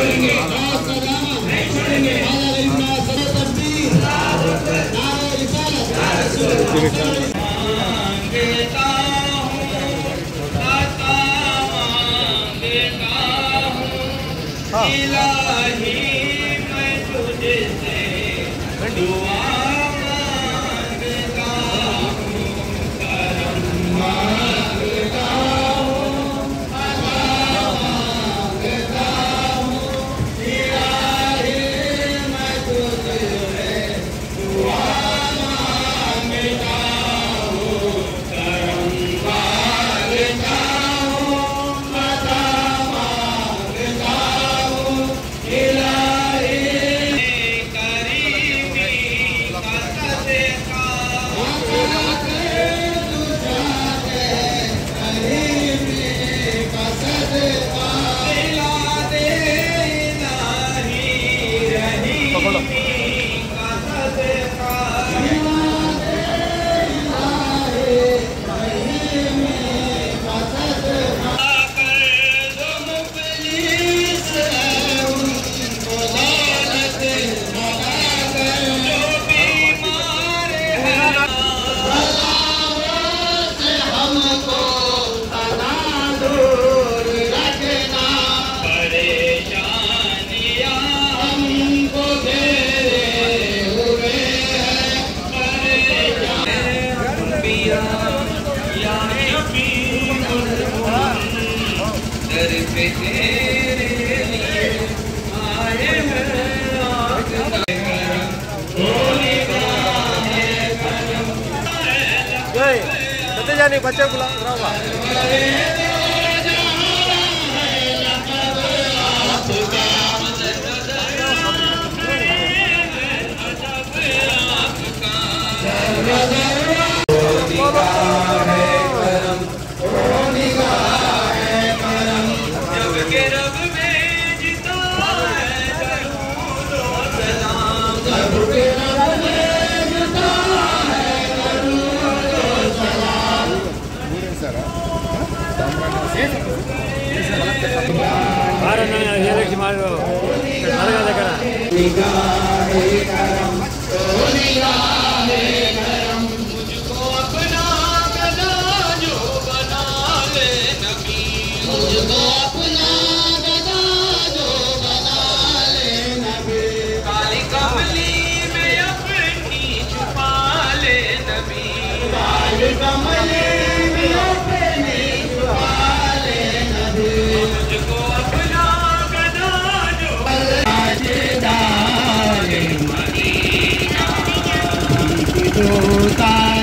چھوڑیں گے۔ ہاں۔ نہیں میں تجھ سے اچي بچو گلاب ر نگاہ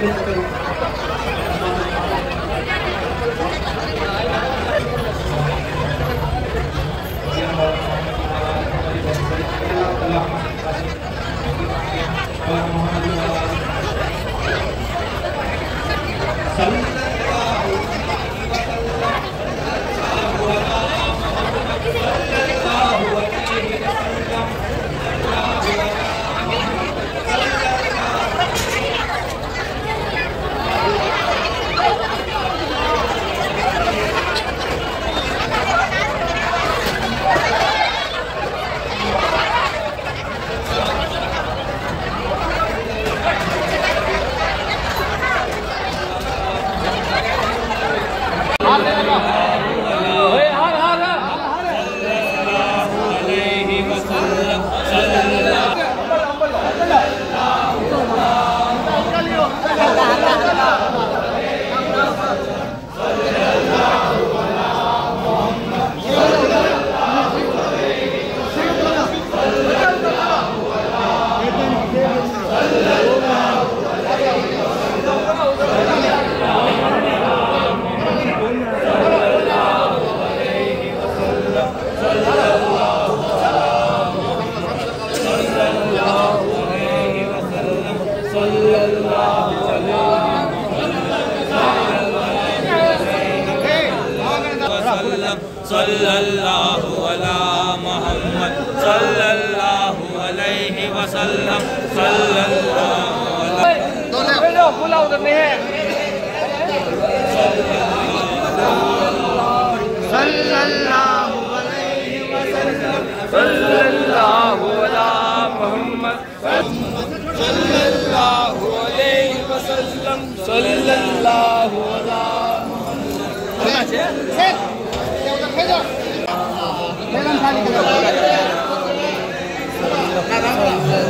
que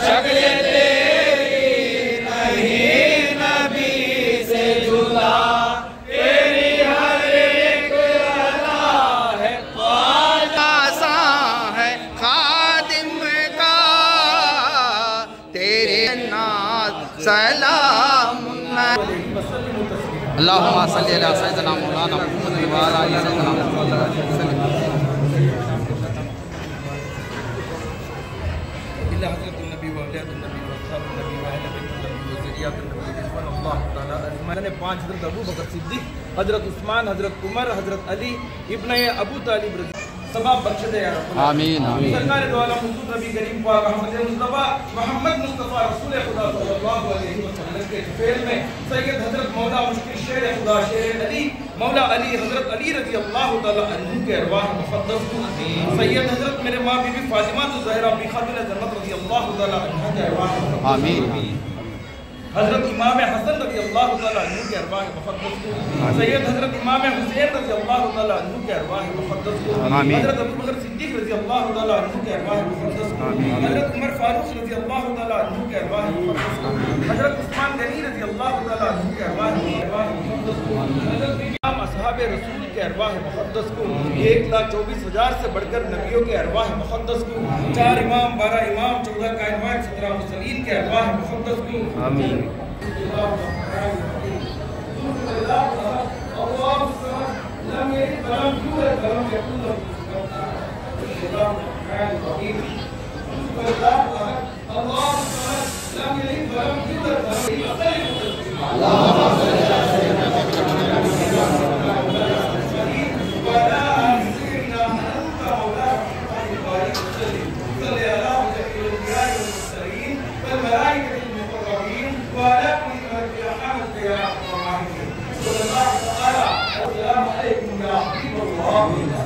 Chocolate. اللہم صلی اللہ سیدنا مولانا محمد وعلا اللہ حضرت النبی و علیہ النبی و النبی النبی النبی اللہ نے پانچ حضرت ابو بکر صدی حضرت عثمان، حضرت عمر، حضرت علی، ابن ابو طالب رضی سباب بخش دے یا رب آمین آمین۔ سرکار دو عالم حضور نبی کریم پاک احمد مصطفیٰ محمد مصطفیٰ رسول خدا صلی اللہ علیہ وسلم کے فعل میں سید حضرت مولا مشکل شیر خدا شیر علی مولا علی حضرت علی رضی اللہ تعالی عنہ کے ارواح مقدس کو سید حضرت میرے ماں بی بی فاطمہ تو زہرہ بی خاتون جنت رضی اللہ تعالی عنہ کے ارواح مقدس آمین۔ حضرت امام حسن رضی اللہ تعالی عنہ کے ارواح مقدس کو سید حضرت امام حسین رضی اللہ تعالی عنہ کے ارواح مقدس کو۔ حضرت ابو بکر صدیق رضی اللہ تعالی عنہ کے ارواح مقدس کو حضرت عمر فاروق رضی اللہ تعالی عنہ کے ارواح مقدس کو حضرت عثمان غنی رضی اللہ تعالی عنہ کے ارواح مقدس کو حضرت امام اصحاب رسول کے ارواح مقدس کو؟ ایک لاکھ چوبیس ہزار سے بڑھ کر نبیوں کے ارواح مقدس کو۔ چار امام بارہ امام چودہ کائنات سترہ مسلین کے ارواح مقدس کو۔ آمین۔ Amin.